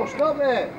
No, stop